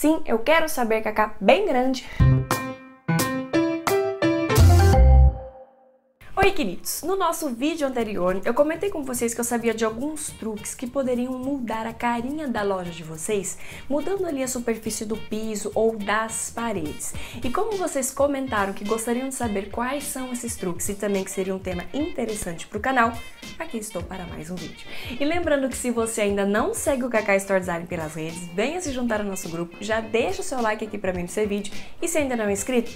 Sim, eu quero saber, Cacá, bem grande. Oi, queridos! No nosso vídeo anterior, eu comentei com vocês que eu sabia de alguns truques que poderiam mudar a carinha da loja de vocês, mudando ali a superfície do piso ou das paredes. E como vocês comentaram que gostariam de saber quais são esses truques e também que seria um tema interessante para o canal, aqui estou para mais um vídeo. E lembrando que se você ainda não segue o Kaká Store Design pelas redes, venha se juntar ao nosso grupo, já deixa o seu like aqui para mim nesse vídeo e se ainda não é inscrito,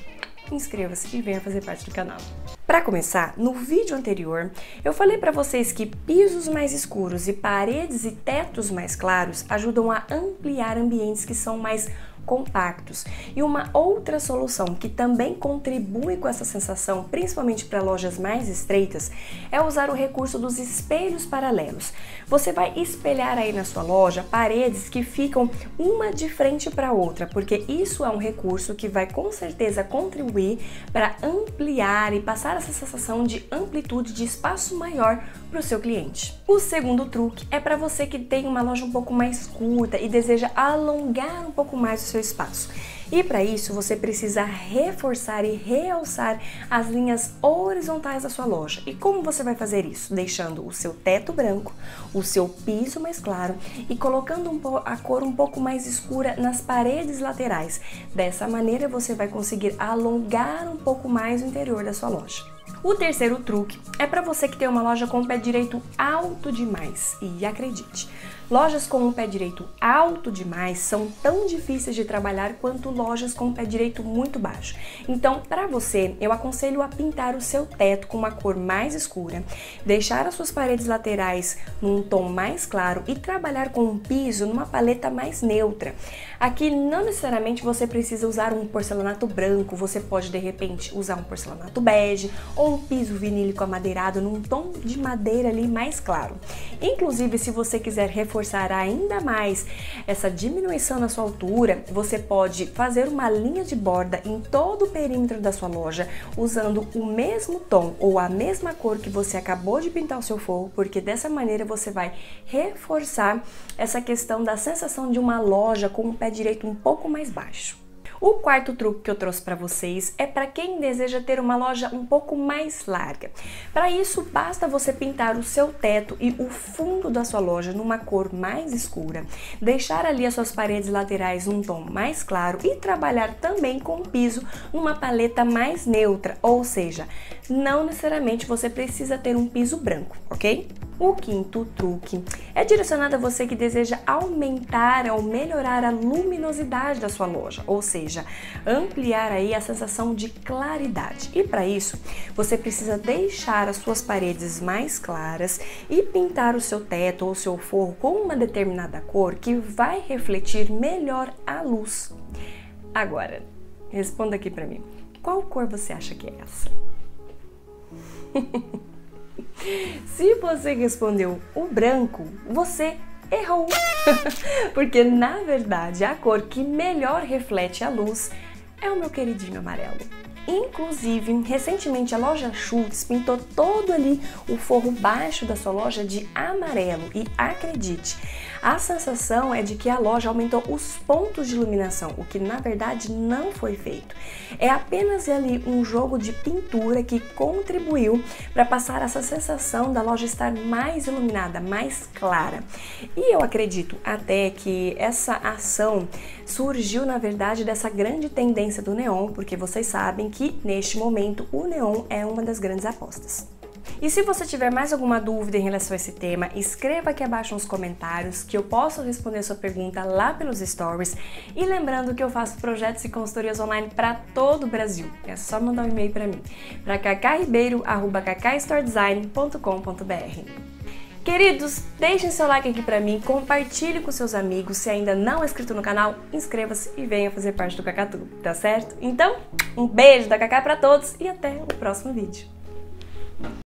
inscreva-se e venha fazer parte do canal. Para começar, no vídeo anterior, eu falei para vocês que pisos mais escuros e paredes e tetos mais claros ajudam a ampliar ambientes que são mais compactos. E uma outra solução que também contribui com essa sensação, principalmente para lojas mais estreitas, é usar o recurso dos espelhos paralelos. Você vai espelhar aí na sua loja paredes que ficam uma de frente para outra, porque isso é um recurso que vai com certeza contribuir para ampliar e passar essa sensação de amplitude de espaço maior para o seu cliente. O segundo truque é para você que tem uma loja um pouco mais curta e deseja alongar um pouco mais o seu espaço. E para isso você precisa reforçar e realçar as linhas horizontais da sua loja. E como você vai fazer isso? Deixando o seu teto branco, o seu piso mais claro e colocando um a cor um pouco mais escura nas paredes laterais. Dessa maneira você vai conseguir alongar um pouco mais o interior da sua loja. O terceiro truque é para você que tem uma loja com o pé direito alto demais. E acredite, lojas com o pé direito alto demais são tão difíceis de trabalhar quanto lojas com o pé direito muito baixo. Então, para você, eu aconselho a pintar o seu teto com uma cor mais escura, deixar as suas paredes laterais num tom mais claro e trabalhar com um piso numa paleta mais neutra. Aqui não necessariamente você precisa usar um porcelanato branco, você pode de repente usar um porcelanato bege ou um piso vinílico amadeirado num tom de madeira ali mais claro. Inclusive, se você quiser reforçar ainda mais essa diminuição na sua altura, você pode fazer uma linha de borda em todo o perímetro da sua loja usando o mesmo tom ou a mesma cor que você acabou de pintar o seu forro, porque dessa maneira você vai reforçar essa questão da sensação de uma loja com o pé direito um pouco mais baixo. O quarto truque que eu trouxe para vocês é para quem deseja ter uma loja um pouco mais larga. Para isso, basta você pintar o seu teto e o fundo da sua loja numa cor mais escura, deixar ali as suas paredes laterais num tom mais claro e trabalhar também com o piso numa paleta mais neutra, ou seja, não necessariamente você precisa ter um piso branco, ok? O quinto truque é direcionado a você que deseja aumentar ou melhorar a luminosidade da sua loja, ou seja, ampliar aí a sensação de claridade. E para isso, você precisa deixar as suas paredes mais claras e pintar o seu teto ou o seu forro com uma determinada cor que vai refletir melhor a luz. Agora, responda aqui para mim. Qual cor você acha que é essa? Se você respondeu o branco, você errou. Porque na verdade a cor que melhor reflete a luz é o meu queridinho amarelo. Inclusive, recentemente a loja Schultz pintou todo ali o forro baixo da sua loja de amarelo e acredite, a sensação é de que a loja aumentou os pontos de iluminação, o que na verdade não foi feito. É apenas ali um jogo de pintura que contribuiu para passar essa sensação da loja estar mais iluminada, mais clara. E eu acredito até que essa ação surgiu na verdade dessa grande tendência do neon, porque vocês sabem que neste momento o neon é uma das grandes apostas. E se você tiver mais alguma dúvida em relação a esse tema, escreva aqui abaixo nos comentários que eu posso responder sua pergunta lá pelos stories. E lembrando que eu faço projetos e consultorias online para todo o Brasil. É só mandar um e-mail para mim, para cacaribeiro@cacastoredesign.com.br. Queridos, deixem seu like aqui pra mim, compartilhe com seus amigos. Se ainda não é inscrito no canal, inscreva-se e venha fazer parte do Cacatu, tá certo? Então, um beijo da Cacá pra todos e até o próximo vídeo.